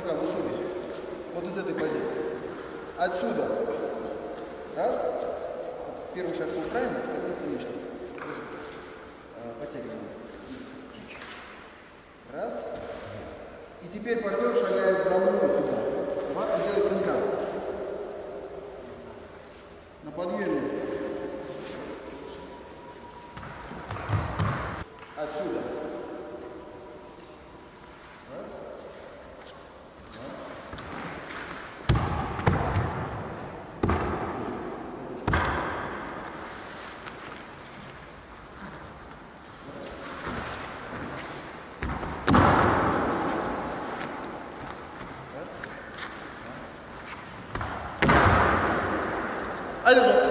такая высокая. Вот из этой позиции. Отсюда. Раз. Первый шаг был правильно, второй конечно. Подтягиваем. Тик. Раз. И теперь партнер шагает за мной сюда. Два, и делает пинка. На подъеме. Отсюда. Haydi zor.